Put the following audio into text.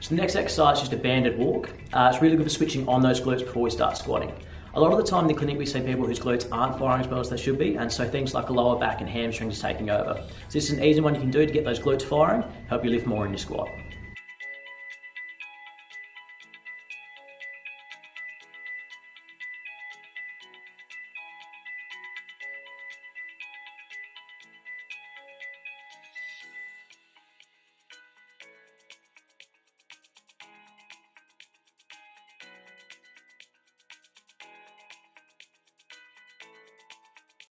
So the next exercise is just a banded walk. Uh, it's really good for switching on those glutes before we start squatting. A lot of the time in the clinic we see people whose glutes aren't firing as well as they should be, and so things like a lower back and hamstrings are taking over. So this is an easy one you can do to get those glutes firing, help you lift more in your squat.